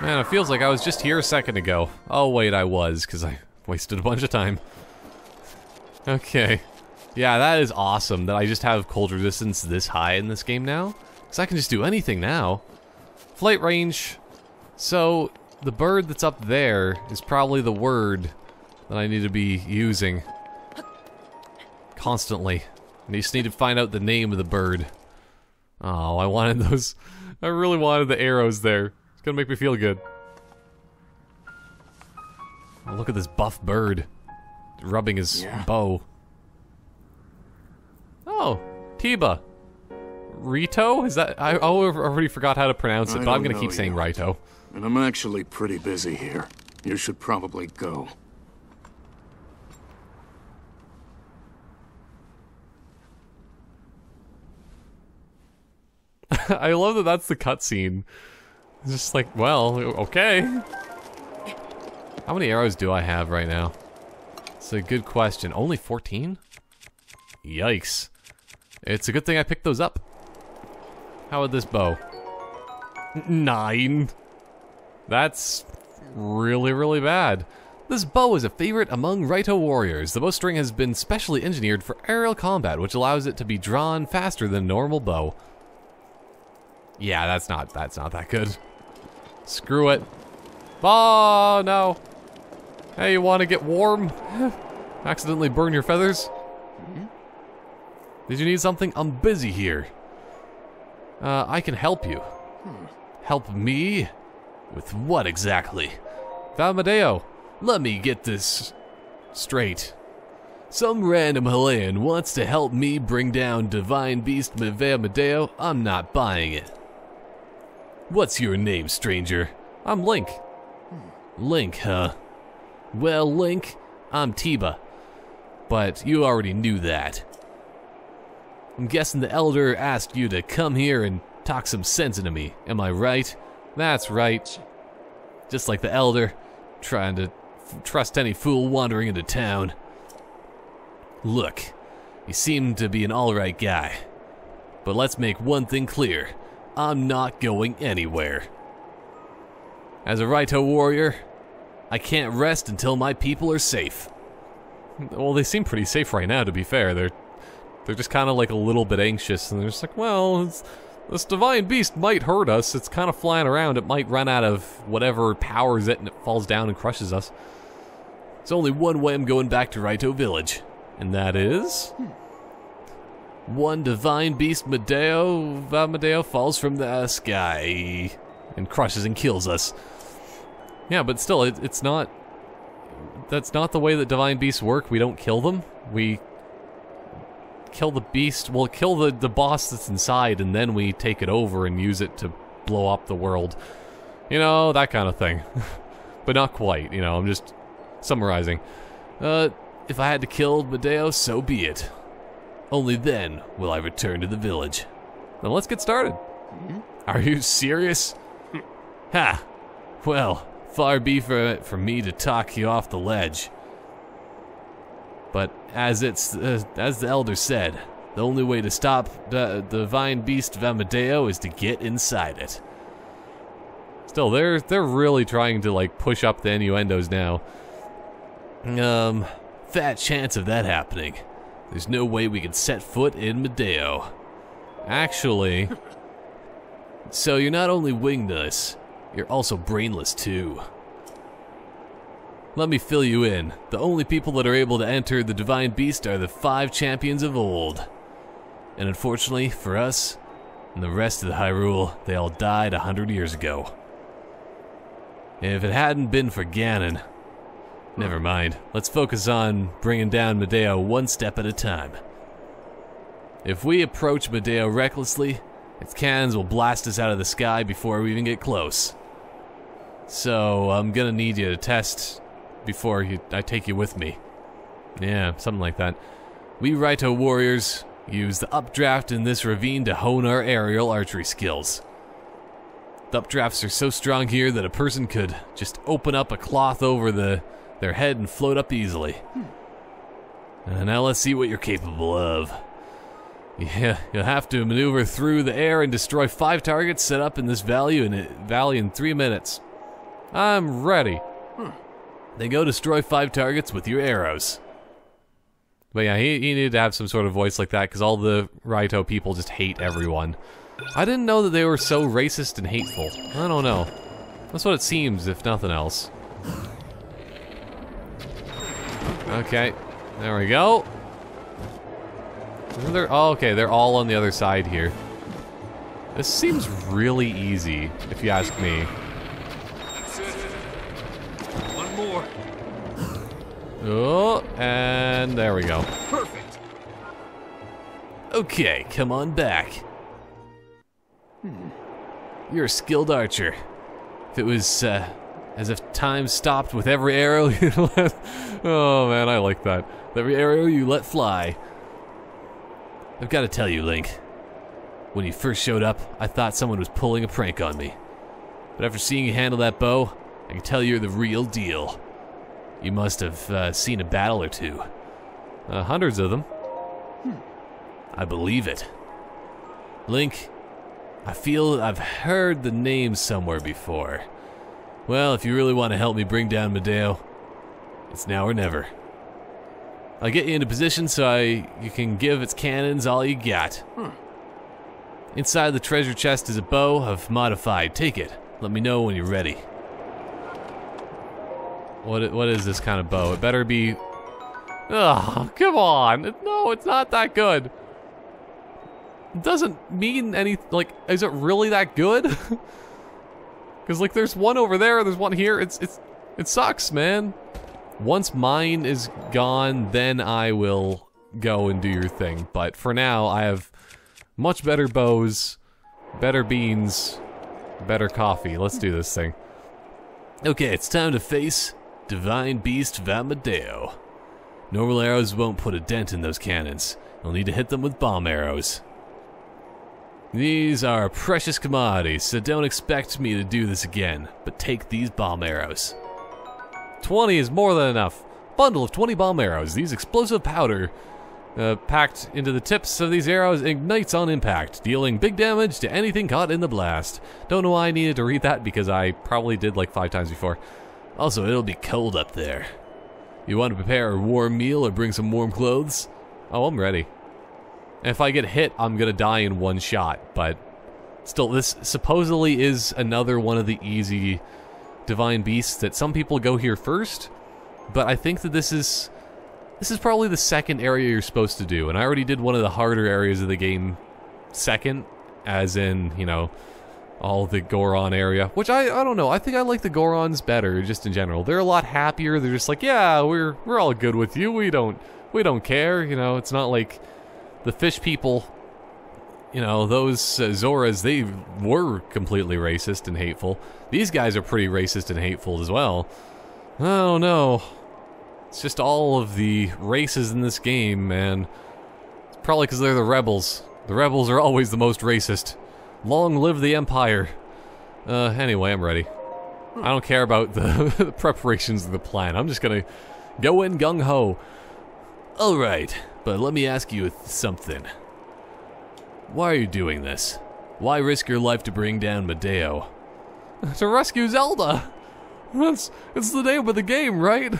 Man, it feels like I was just here a second ago. Oh, wait, I was, because I wasted a bunch of time. Okay. Yeah, that is awesome that I just have cold resistance this high in this game now. Because I can just do anything now. Flight range. So, the bird that's up there is probably the word that I need to be using. Constantly. I just need to find out the name of the bird. Oh, I wanted those. I really wanted the arrows there. It's gonna make me feel good. Oh, look at this buff bird. Rubbing his Yeah. bow. Oh, Teba. Rito? Is that. I oh, I already forgot how to pronounce it, I but I'm gonna keep know saying you. Rito. And I'm actually pretty busy here. You should probably go. I love that that's the cutscene. It's just like, well, okay. How many arrows do I have right now? It's a good question. Only 14? Yikes. It's a good thing I picked those up. How would this bow? Nine. That's really, really bad. This bow is a favorite among Rito warriors. The bowstring has been specially engineered for aerial combat, which allows it to be drawn faster than normal bow. Yeah, that's not that's not that good. Screw it. Oh no. Hey, you want to get warm? Accidentally burn your feathers? Did you need something? I'm busy here. Uh, I can help you. Help me? With what exactly? Valmadeo, let me get this straight. Some random Hylian wants to help me bring down Divine Beast Valmadeo. I'm not buying it. What's your name, stranger? I'm Link. Link, huh? Well, Link, I'm Teba. But you already knew that. I'm guessing the Elder asked you to come here and talk some sense into me. Am I right? That's right. Just like the Elder, trying to trust any fool wandering into town. Look, you seem to be an alright guy. But let's make one thing clear. I'm not going anywhere. As a Rito warrior, I can't rest until my people are safe. Well, they seem pretty safe right now, to be fair. They're they're just kind of like a little bit anxious, and they're just like, well, it's, this divine beast might hurt us. It's kind of flying around. It might run out of whatever powers it, and it falls down and crushes us. There's only one way I'm going back to Rito Village, and that is hmm. One divine beast Medeo Medeo falls from the sky and crushes and kills us. Yeah, but still, it, it's not. That's not the way that divine beasts work. We don't kill them. We kill the beast. We'll kill the the boss that's inside, and then we take it over and use it to blow up the world. You know that kind of thing. but not quite. You know, I'm just summarizing. Uh, if I had to kill Medeo, so be it. Only then will I return to the village. Now let's get started. Are you serious? ha! Well, far be for it for me to talk you off the ledge. But as it's uh, as the elder said, the only way to stop the, the divine beast of Amadeo is to get inside it. Still, they're they're really trying to like push up the innuendos now. Um, fat chance of that happening. There's no way we can set foot in Medeo. Actually, so you're not only wingless, you're also brainless too. Let me fill you in. The only people that are able to enter the Divine Beast are the five champions of old. And unfortunately for us, and the rest of the Hyrule, they all died a hundred years ago. If it hadn't been for Ganon, never mind. Let's focus on bringing down Medeo one step at a time. If we approach Medeo recklessly, its cannons will blast us out of the sky before we even get close. So I'm gonna need you to test before you, I take you with me. Yeah, something like that. We Rito warriors use the updraft in this ravine to hone our aerial archery skills. The updrafts are so strong here that a person could just open up a cloth over the their head and float up easily. Now let's see what you're capable of. Yeah, you'll have to maneuver through the air and destroy five targets set up in this valley in valley in three minutes. I'm ready. They go destroy five targets with your arrows. But yeah, he, he needed to have some sort of voice like that because all the Rito people just hate everyone. I didn't know that they were so racist and hateful. I don't know. That's what it seems, if nothing else. Okay, there we go. There? Oh, okay, they're all on the other side here. This seems really easy, if you ask me. That's it. One more. Oh, and there we go. Perfect. Okay, come on back. You're a skilled archer. If it was uh, as if time stopped with every arrow you let. Oh man, I like that. Every arrow you let fly. I've got to tell you, Link. When you first showed up, I thought someone was pulling a prank on me. But after seeing you handle that bow, I can tell you're the real deal. You must have uh, seen a battle or two. Uh, hundreds of them. I believe it. Link, I feel I've heard the name somewhere before. Well, if you really want to help me bring down Medeo, it's now or never. I'll get you into position so I, you can give its cannons all you got. Hmm. Inside the treasure chest is a bow I've modified. Take it. Let me know when you're ready. What what is this kind of bow? It better be. Oh, come on! No, it's not that good. It doesn't mean any. Like, is it really that good? Because like, there's one over there. There's one here. It's it's it sucks, man. Once mine is gone, then I will go and do your thing. But for now, I have much better bows, better beans, better coffee. Let's do this thing. Okay, it's time to face Divine Beast Vamadeo. Normal arrows won't put a dent in those cannons. You'll need to hit them with bomb arrows. These are precious commodities, so don't expect me to do this again, but take these bomb arrows. 20 is more than enough. Bundle of 20 bomb arrows. These explosive powder uh, packed into the tips of these arrows ignites on impact, dealing big damage to anything caught in the blast. Don't know why I needed to read that because I probably did like five times before. Also, it'll be cold up there. You want to prepare a warm meal or bring some warm clothes? Oh, I'm ready. If I get hit, I'm gonna die in one shot, but still, this supposedly is another one of the easy divine beasts that some people go here first, but I think that this is this is probably the second area you're supposed to do, and I already did one of the harder areas of the game second, as in, you know, all the Goron area, which I I don't know. I think I like the Gorons better just in general. They're a lot happier. They're just like, "Yeah, we're we're all good with you. We don't we don't care." You know, it's not like the fish people you know, those uh, Zoras, they were completely racist and hateful. These guys are pretty racist and hateful as well. Oh no. It's just all of the races in this game, man. It's probably because they're the rebels. The rebels are always the most racist. Long live the Empire. Uh, anyway, I'm ready. I don't care about the, the preparations of the plan. I'm just gonna go in gung ho. Alright, but let me ask you something. Why are you doing this? Why risk your life to bring down Medeo? to rescue Zelda! That's it's the name of the game, right?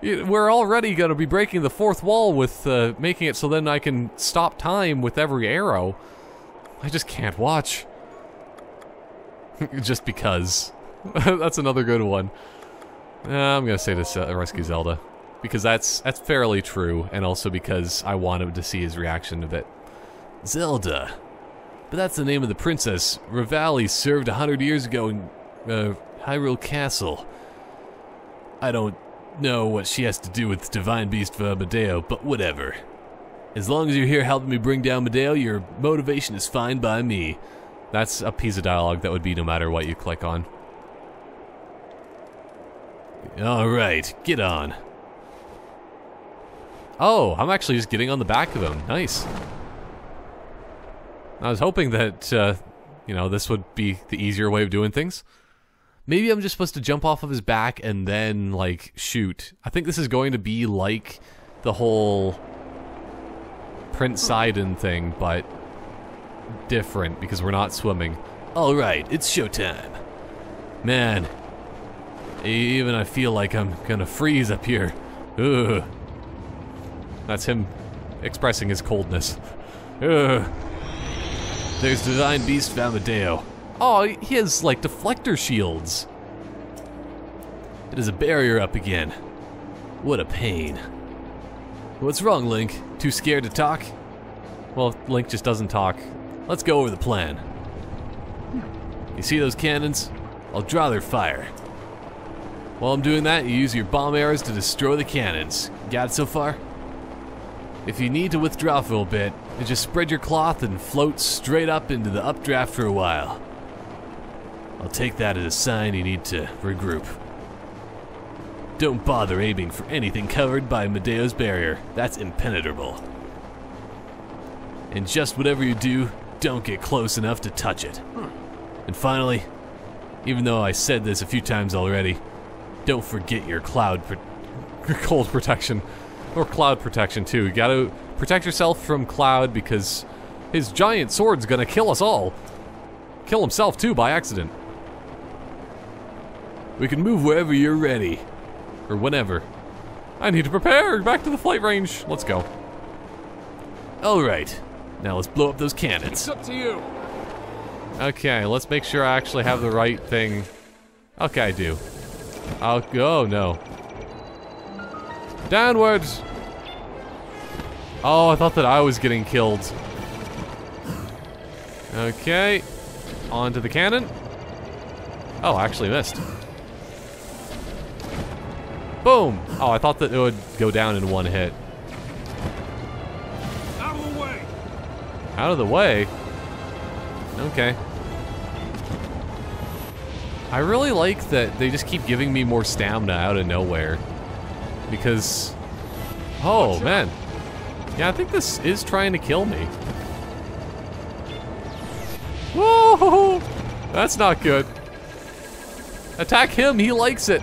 We're already gonna be breaking the fourth wall with uh, making it so then I can stop time with every arrow. I just can't watch. just because. that's another good one. Uh, I'm gonna say to uh, rescue Zelda because that's that's fairly true, and also because I wanted to see his reaction of it. Zelda. But that's the name of the princess Revali served a hundred years ago in uh, Hyrule Castle. I don't know what she has to do with Divine Beast for Medeo, but whatever. As long as you're here helping me bring down Medeo, your motivation is fine by me. That's a piece of dialogue that would be no matter what you click on. Alright, get on. Oh, I'm actually just getting on the back of him. Nice. I was hoping that, uh, you know, this would be the easier way of doing things. Maybe I'm just supposed to jump off of his back and then, like, shoot. I think this is going to be like the whole Prince Sidon thing, but different because we're not swimming. Alright, it's showtime. Man, Even I feel like I'm gonna freeze up here. Ugh. That's him expressing his coldness. Ugh. There's Divine Beast Vamadeo. Oh, he has like deflector shields. It is a barrier up again. What a pain. What's wrong, Link? Too scared to talk? Well, Link just doesn't talk. Let's go over the plan. You see those cannons? I'll draw their fire. While I'm doing that, you use your bomb arrows to destroy the cannons. Got it so far? If you need to withdraw for a bit, you just spread your cloth and float straight up into the updraft for a while. I'll take that as a sign you need to regroup. Don't bother aiming for anything covered by Medeo's barrier. That's impenetrable. And just whatever you do, don't get close enough to touch it. And finally, even though I said this a few times already, don't forget your cloud pro cold protection. Or cloud protection too. You gotta protect yourself from cloud because his giant sword's gonna kill us all. Kill himself too by accident. We can move wherever you're ready. Or whenever. I need to prepare! Back to the flight range! Let's go. Alright. Now let's blow up those cannons. It's up to you. Okay, let's make sure I actually have the right thing. Okay, I do. I'll go. Oh, no. Downwards! Oh, I thought that I was getting killed. Okay. Onto the cannon. Oh, I actually missed. Boom! Oh, I thought that it would go down in one hit. Out of the way. Out of the way? Okay. I really like that they just keep giving me more stamina out of nowhere. Because... Oh, man. Yeah, I think this is trying to kill me. Whoa! That's not good. Attack him, he likes it.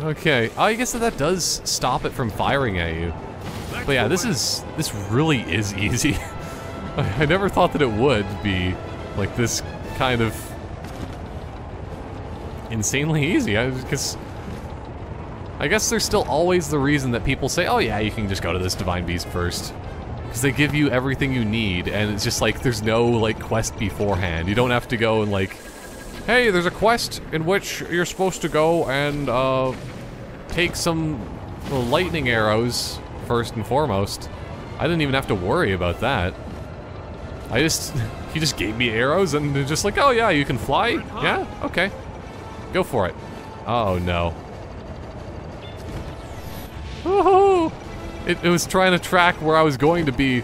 Okay, I guess that, that does stop it from firing at you. But yeah, this is this really is easy. I, I never thought that it would be like this kind of insanely easy. I because I, guess there's still always the reason that people say, "Oh yeah, you can just go to this divine beast first. Because they give you everything you need, and it's just like there's no like quest beforehand. You don't have to go and like, hey, there's a quest in which you're supposed to go and uh, take some lightning arrows first and foremost. I didn't even have to worry about that. I just, he just gave me arrows and just like, oh yeah, you can fly? Yeah, okay. Go for it. Oh no. Woohoo! It, it was trying to track where I was going to be.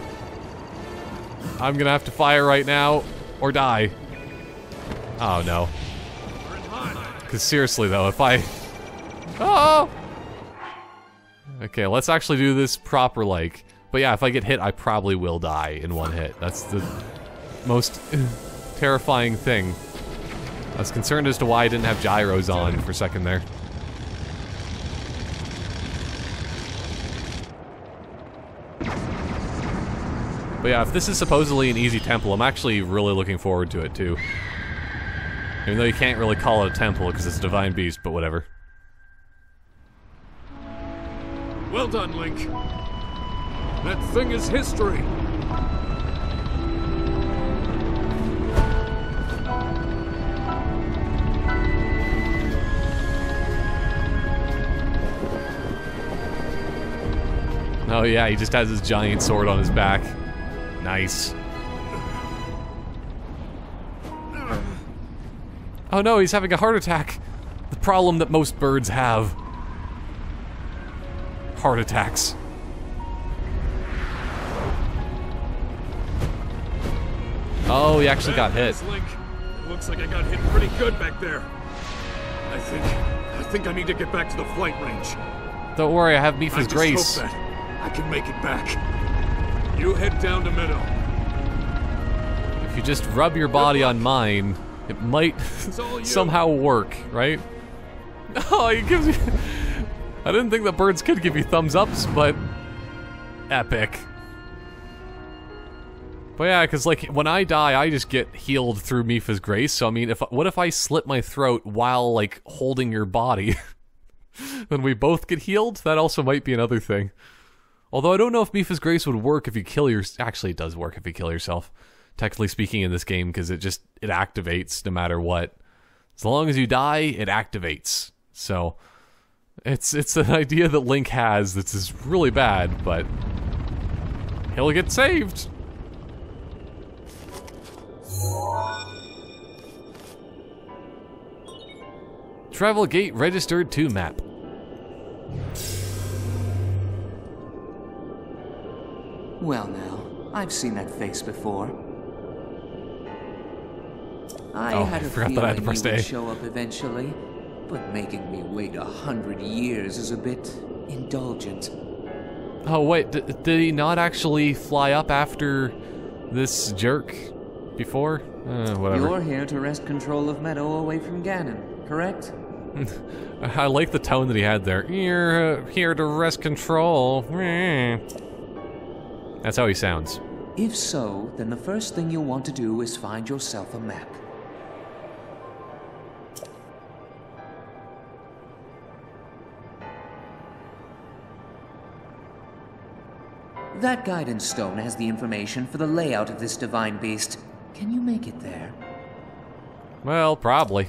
I'm gonna have to fire right now, or die. Oh no. Because seriously though, if I... Oh! Okay, let's actually do this proper like. But yeah, if I get hit, I probably will die in one hit. That's the most terrifying thing. I was concerned as to why I didn't have gyros on for a second there. But yeah, if this is supposedly an easy temple, I'm actually really looking forward to it too. Even though you can't really call it a temple because it's a divine beast, but whatever. Well done, Link. That thing is history. Oh yeah, he just has his giant sword on his back. Nice. Oh no, he's having a heart attack. The problem that most birds have. Heart attacks. Oh, he actually got hit. Link. It looks like I got hit pretty good back there. I think, I think I need to get back to the flight range. Don't worry, I have I just grace. hope that I can make it back. You head down to Meadow. If you just rub your body on mine, it might somehow work, right? Oh, he gives me. I didn't think the birds could give you thumbs ups, but epic. But yeah, because like when I die, I just get healed through Mipha's grace. So I mean, if what if I slit my throat while like holding your body? then we both get healed. That also might be another thing. Although I don't know if Mipha's grace would work if you kill your. Actually, it does work if you kill yourself. Technically speaking, in this game, because it just it activates no matter what. As long as you die, it activates. So it's it's an idea that Link has that's is really bad, but he'll get saved. Travel gate registered to map. Well now, I've seen that face before. I Oh, had I a forgot feeling that I had to press you would show up eventually, but making me wait a hundred years is a bit indulgent. Oh wait, d- did he not actually fly up after this jerk before? Uh, whatever. You're here to wrest control of Meadow away from Ganon, correct? I like the tone that he had there. You're uh, here to wrest control. That's how he sounds. If so, then the first thing you'll want to do is find yourself a map. That guidance stone has the information for the layout of this divine beast. Can you make it there? Well, probably.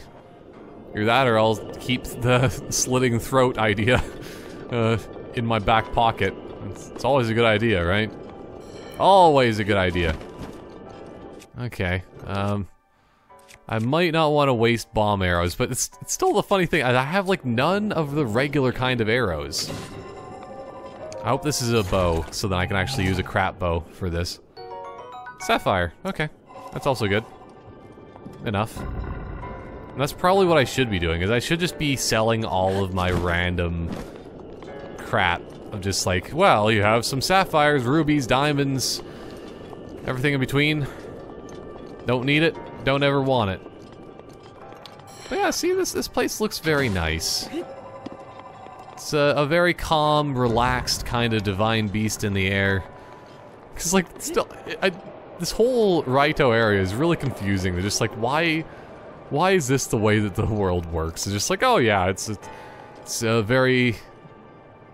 Either that or I'll keep the slitting throat idea uh, in my back pocket. It's, it's always a good idea, right? Always a good idea. Okay, um... I might not want to waste bomb arrows, but it's, it's still the funny thing. I have, like, none of the regular kind of arrows. I hope this is a bow, so then I can actually use a crap bow for this. Sapphire, okay. That's also good. Enough. And that's probably what I should be doing, is I should just be selling all of my random crap of just like, well, you have some sapphires, rubies, diamonds, everything in between. Don't need it, don't ever want it. But yeah, see, this, this place looks very nice. It's a, a very calm, relaxed kind of divine beast in the air. Cause like, still, I, this whole Rito area is really confusing. They're just like, why, why is this the way that the world works? It's just like, oh yeah, it's, it's a very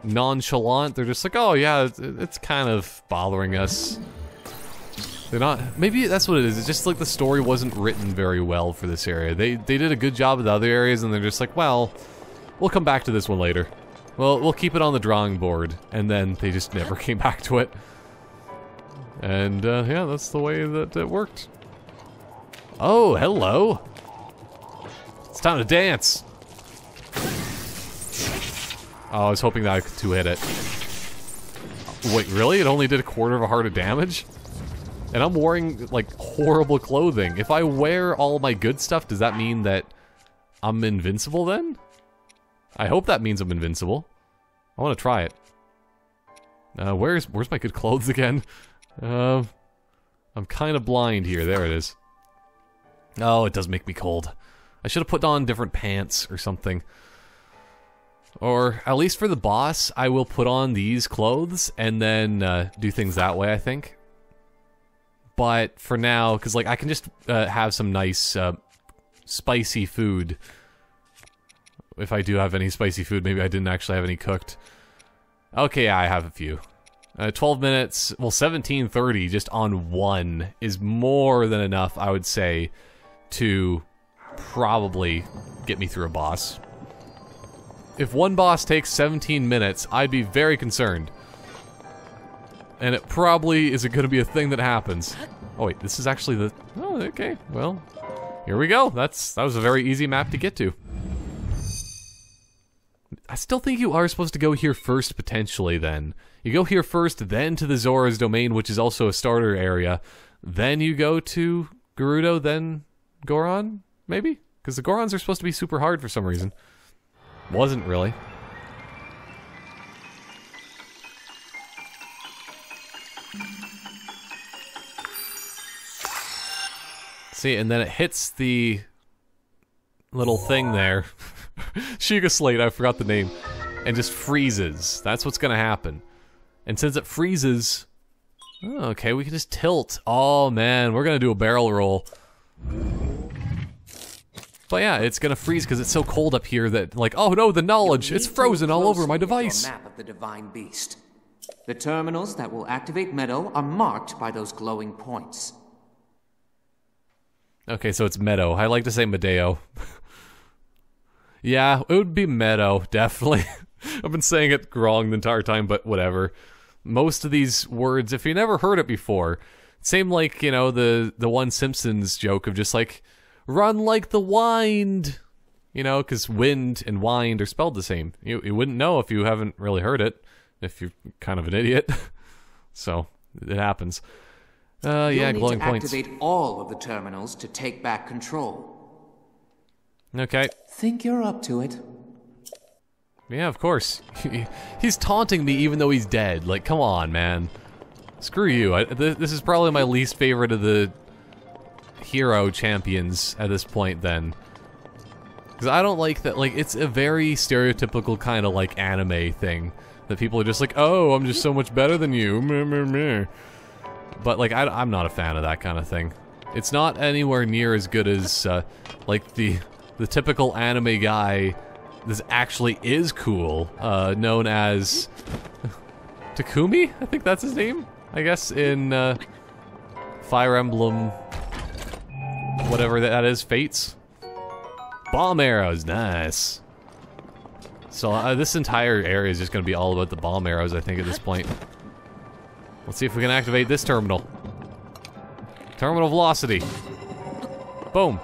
nonchalant. They're just like, oh yeah, it's, it's kind of bothering us. They're not. Maybe that's what it is. It's just like the story wasn't written very well for this area. They they did a good job of the other areas, and they're just like, well, we'll come back to this one later. Well, we'll keep it on the drawing board, and then they just never came back to it. And uh, yeah, that's the way that it worked. Oh, hello. It's time to dance. Oh, I was hoping that I could two-hit it. Wait, really? It only did a quarter of a heart of damage? And I'm wearing, like, horrible clothing. If I wear all my good stuff, does that mean that I'm invincible then? I hope that means I'm invincible. I want to try it. Uh, where's where's my good clothes again? Uh, I'm kind of blind here. There it is. Oh, it does make me cold. I should have put on different pants or something. Or, at least for the boss, I will put on these clothes and then uh, do things that way, I think. But for now, because like I can just uh, have some nice uh, spicy food. If I do have any spicy food, maybe I didn't actually have any cooked. Okay, I have a few. Uh, 12 minutes, well, 1730 just on one is more than enough, I would say, to probably get me through a boss. If one boss takes 17 minutes, I'd be very concerned. And it probably is going to be a thing that happens. Oh wait, this is actually the... Oh, okay, well, here we go. That's That was a very easy map to get to. I still think you are supposed to go here first, potentially, then. You go here first, then to the Zora's Domain, which is also a starter area. Then you go to Gerudo, then Goron? Maybe? Because the Gorons are supposed to be super hard for some reason. Wasn't really. See, and then it hits the little thing there. Sheikah Slate, I forgot the name. And just freezes. That's what's gonna happen. And since it freezes, Oh, okay, we can just tilt. Oh man, we're gonna do a barrel roll. But yeah, it's gonna freeze because it's so cold up here that, like, oh no, the knowledge! It's frozen all over my device! Map of the Divine Beast. The terminals that will activate Meadow are marked by those glowing points. Okay, so it's Meadow. I like to say Medeo. yeah, it would be Meadow, definitely. I've been saying it wrong the entire time, but whatever. Most of these words, if you never heard it before, same like, you know, the, the one Simpsons joke of just like, run like the wind. You know, because wind and wind are spelled the same. You, you wouldn't know if you haven't really heard it, if you're kind of an idiot. so, it happens. Uh, You'll yeah, glowing points. activate all of the terminals to take back control. Okay. Think you're up to it? Yeah, of course. he's taunting me even though he's dead. Like, come on, man. Screw you. I, th this is probably my least favorite of the hero champions at this point, then. Because I don't like that, like, it's a very stereotypical kind of, like, anime thing. That people are just like, oh, I'm just so much better than you. Meh, meh, meh. But, like, I, I'm not a fan of that kind of thing. It's not anywhere near as good as, uh, like, the, the typical anime guy this actually is cool, uh, known as Takumi? I think that's his name? I guess in uh, Fire Emblem, whatever that is, Fates. Bomb arrows, nice. So uh, this entire area is just going to be all about the bomb arrows, I think, at this point. Let's see if we can activate this terminal. Terminal velocity. Boom.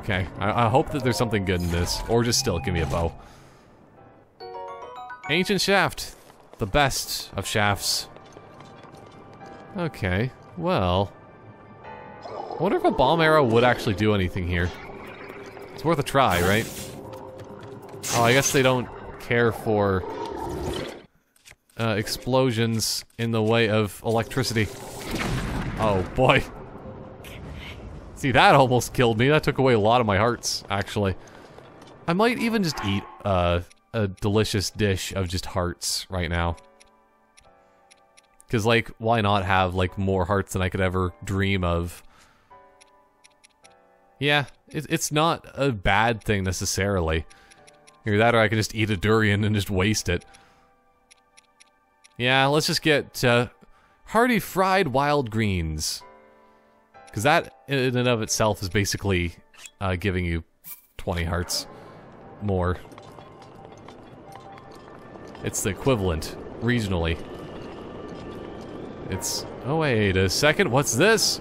Okay, I, I, hope that there's something good in this, or just still give me a bow. Ancient shaft, the best of shafts. Okay, well, I wonder if a bomb arrow would actually do anything here. It's worth a try, right? Oh, I guess they don't care for uh, explosions in the way of electricity. Oh boy. See, that almost killed me. That took away a lot of my hearts, actually. I might even just eat uh, a delicious dish of just hearts right now. Because, like, why not have, like, more hearts than I could ever dream of? Yeah, it, it's not a bad thing, necessarily. Either that or I can just eat a durian and just waste it. Yeah, let's just get uh, hearty fried wild greens. Because that, in and of itself, is basically uh, giving you 20 hearts more. It's the equivalent, regionally. It's... Oh, wait a second, what's this?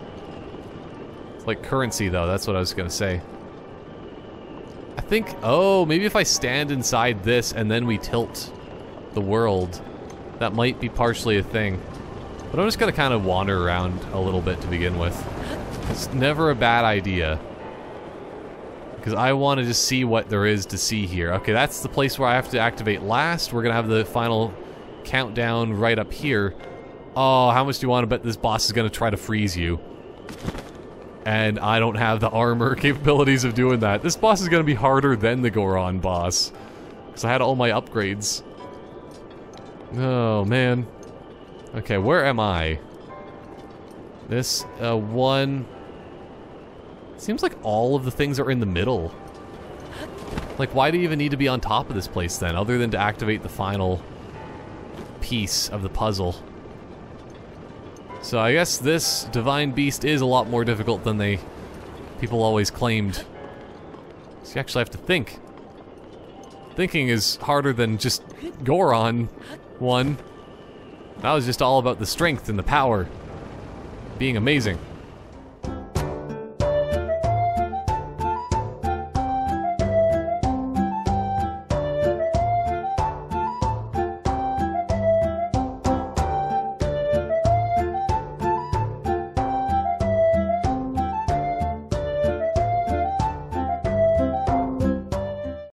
Like currency, though, that's what I was gonna say. I think... Oh, maybe if I stand inside this and then we tilt the world, that might be partially a thing. But I'm just gonna kind of wander around a little bit to begin with. It's never a bad idea. Because I want to just see what there is to see here. Okay, that's the place where I have to activate last. We're going to have the final countdown right up here. Oh, how much do you want to bet this boss is going to try to freeze you? And I don't have the armor capabilities of doing that. This boss is going to be harder than the Goron boss. Because I had all my upgrades. Oh, man. Okay, where am I? This, uh, one... Seems like all of the things are in the middle. Like, why do you even need to be on top of this place then, other than to activate the final piece of the puzzle? So I guess this Divine Beast is a lot more difficult than they... people always claimed. So you actually have to think. Thinking is harder than just Goron, one. That was just all about the strength and the power. Being amazing.